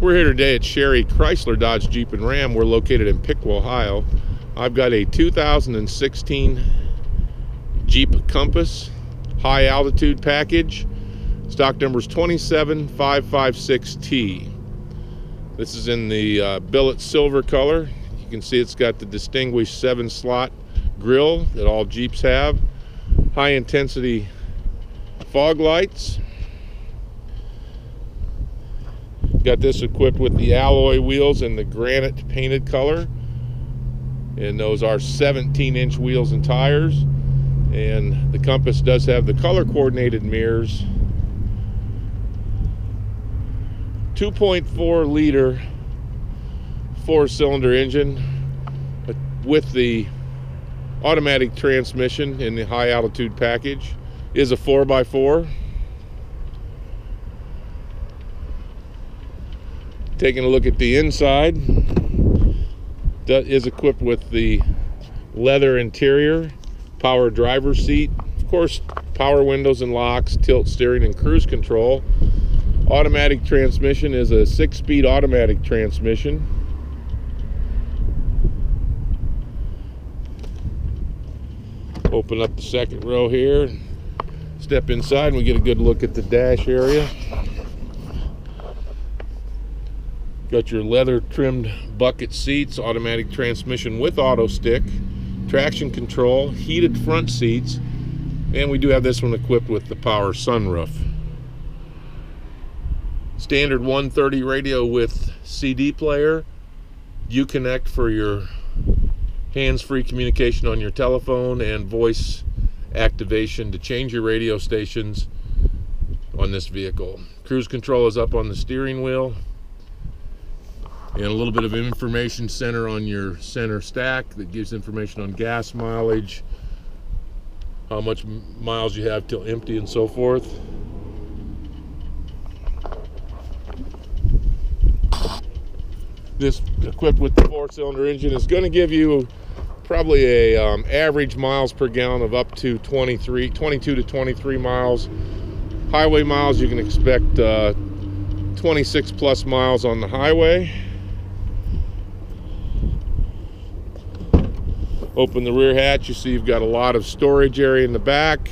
We're here today at Sherry Chrysler Dodge Jeep and Ram. We're located in Piqua, Ohio. I've got a 2016 Jeep Compass high altitude package. Stock number is 27556T. This is in the uh, billet silver color. You can see it's got the distinguished seven slot grille that all Jeeps have. High intensity fog lights Got this equipped with the alloy wheels and the granite painted color. And those are 17 inch wheels and tires. And the Compass does have the color coordinated mirrors. 2.4 liter four cylinder engine with the automatic transmission in the high altitude package is a 4x4 Taking a look at the inside, that is equipped with the leather interior, power driver seat, of course, power windows and locks, tilt steering, and cruise control. Automatic transmission is a six speed automatic transmission. Open up the second row here, step inside, and we get a good look at the dash area. Got your leather trimmed bucket seats, automatic transmission with auto stick, traction control, heated front seats, and we do have this one equipped with the power sunroof. Standard 130 radio with CD player, Uconnect for your hands-free communication on your telephone and voice activation to change your radio stations on this vehicle. Cruise control is up on the steering wheel and a little bit of information center on your center stack that gives information on gas mileage, how much miles you have till empty and so forth. This equipped with the four cylinder engine is going to give you probably a um, average miles per gallon of up to 23, 22 to 23 miles. Highway miles you can expect uh, 26 plus miles on the highway. Open the rear hatch, you see you've got a lot of storage area in the back.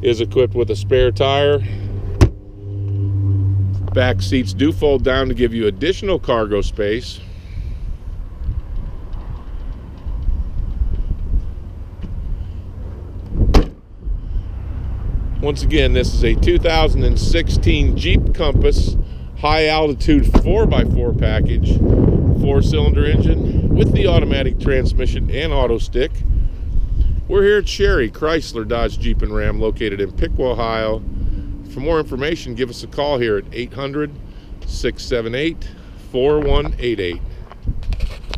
Is equipped with a spare tire. Back seats do fold down to give you additional cargo space. Once again, this is a 2016 Jeep Compass high altitude 4x4 package, four cylinder engine with the automatic transmission and auto stick. We're here at Sherry Chrysler Dodge Jeep and Ram located in Piqua, Ohio. For more information, give us a call here at 800 678 4188.